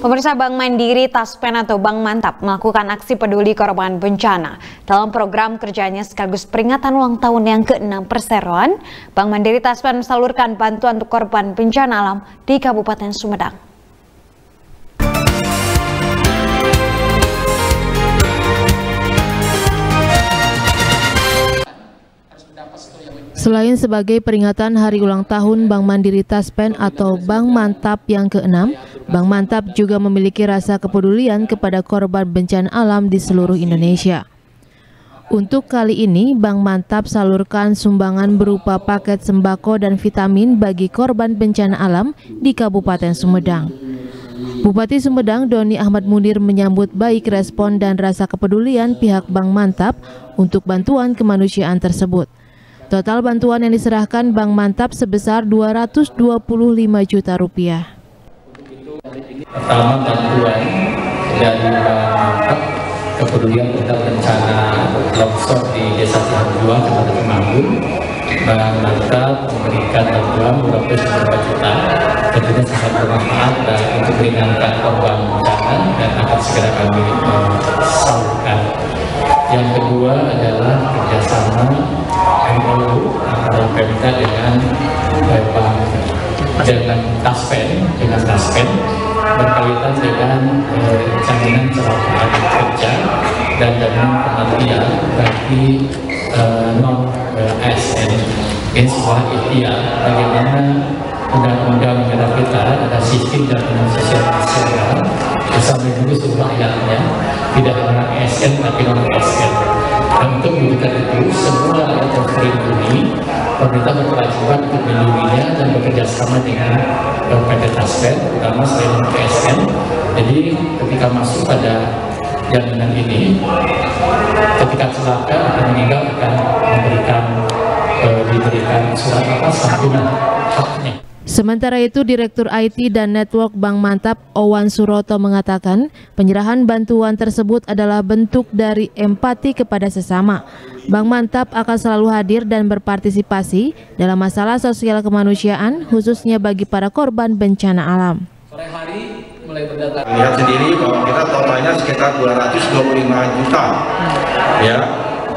Pemirsa Bank Mandiri Taspen atau Bank Mantap melakukan aksi peduli korban bencana. Dalam program kerjanya sekaligus peringatan ulang tahun yang ke-6 perseroan, Bank Mandiri Taspen mensalurkan bantuan untuk korban bencana alam di Kabupaten Sumedang. Selain sebagai peringatan hari ulang tahun Bank Mandiri Taspen atau Bank Mantap yang ke-6, Bank Mantap juga memiliki rasa kepedulian kepada korban bencana alam di seluruh Indonesia. Untuk kali ini, Bank Mantap salurkan sumbangan berupa paket sembako dan vitamin bagi korban bencana alam di Kabupaten Sumedang. Bupati Sumedang Doni Ahmad Munir menyambut baik respon dan rasa kepedulian pihak Bank Mantap untuk bantuan kemanusiaan tersebut. Total bantuan yang diserahkan Bank Mantap sebesar 225 juta rupiah. Pertama bantuan dari Mantap kepedulian terhadap bencana longsor di Desa Cihanjuang, Kecamatan Temanggung. Bank Mantap memberikan bantuan 225 juta tentunya sangat bermanfaat dan untuk meringankan korban bencana dan akan segera kami salurkan. Yang kedua adalah kerjasama MOU antara Pemda dengan Bank dengan Taspen dengan Taspen berkaitan dengan eh, jaminan kecelakaan kerja dan dengan kematian bagi eh, non ASN ini sebuah ikhtiar bagaimana undang-undang negara kita ada sistem jaminan sosial nasional bisa melindungi seluruh rakyatnya tidak hanya ASN tapi non ASN untuk mewujudkan itu semua rakyat yang terlindungi pemerintah berkewajiban untuk melindunginya dan bekerja sama dengan PT Taspen terutama selain ASN jadi ketika masuk pada jaminan ini ketika celaka atau meninggal akan memberikan e, diberikan surat apa santunan haknya Sementara itu, Direktur IT dan Network Bank Mantap Owan Suroto mengatakan penyerahan bantuan tersebut adalah bentuk dari empati kepada sesama. Bank Mantap akan selalu hadir dan berpartisipasi dalam masalah sosial kemanusiaan khususnya bagi para korban bencana alam. Sore hari mulai berdatangan. Lihat sendiri bahwa kita totalnya sekitar 225 juta ya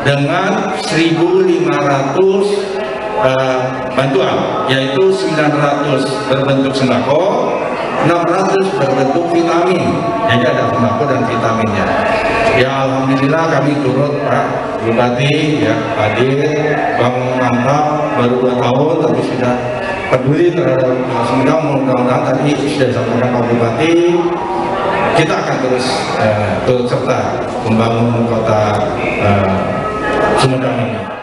dengan 1500 uh, bantuan yaitu 900 berbentuk sembako 600 berbentuk vitamin. Jadi ada sembako dan vitaminnya. Ya Alhamdulillah kami turut Pak Bupati ya hadir Bang Mantap baru dua tahun tapi sudah peduli terhadap Sumedang mudah-mudahan tadi sudah disampaikan Pak Bupati kita akan terus uh, turut serta membangun kota uh, Sumedang ini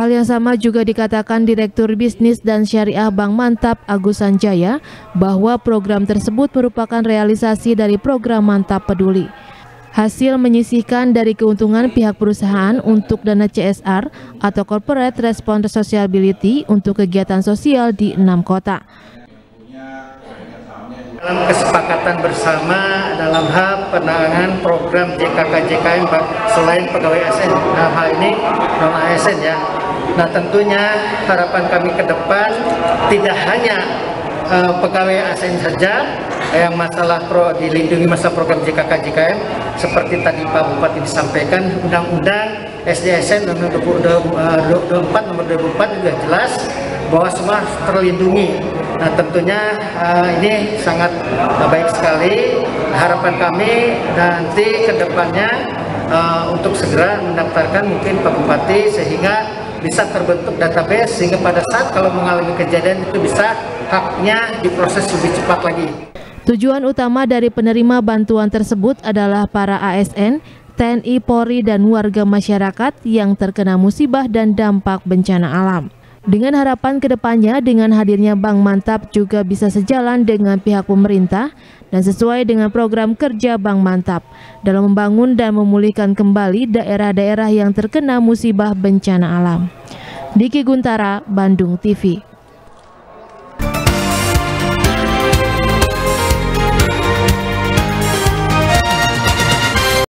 Hal yang sama juga dikatakan Direktur Bisnis dan Syariah Bank Mantap Agus Sanjaya bahwa program tersebut merupakan realisasi dari program Mantap Peduli. Hasil menyisihkan dari keuntungan pihak perusahaan untuk dana CSR atau Corporate Responsibility untuk kegiatan sosial di enam kota. Dalam kesepakatan bersama dalam hal penanganan program JKK JKM selain pegawai ASN, nah hal ini non ASN ya. Nah tentunya harapan kami ke depan tidak hanya uh, pegawai ASN saja yang masalah pro dilindungi masa program JKK JKM seperti tadi Pak Bupati disampaikan Undang-Undang SDSN nomor 24 nomor 24 juga jelas bahwa semua terlindungi. Nah tentunya uh, ini sangat baik sekali. Harapan kami nanti ke depannya uh, untuk segera mendaftarkan mungkin Pak Bupati sehingga bisa terbentuk database sehingga pada saat kalau mengalami kejadian itu bisa haknya diproses lebih cepat lagi. Tujuan utama dari penerima bantuan tersebut adalah para ASN, TNI, Polri, dan warga masyarakat yang terkena musibah dan dampak bencana alam. Dengan harapan ke depannya dengan hadirnya Bank Mantap juga bisa sejalan dengan pihak pemerintah dan sesuai dengan program kerja Bank Mantap dalam membangun dan memulihkan kembali daerah-daerah yang terkena musibah bencana alam. Diki Guntara, Bandung TV.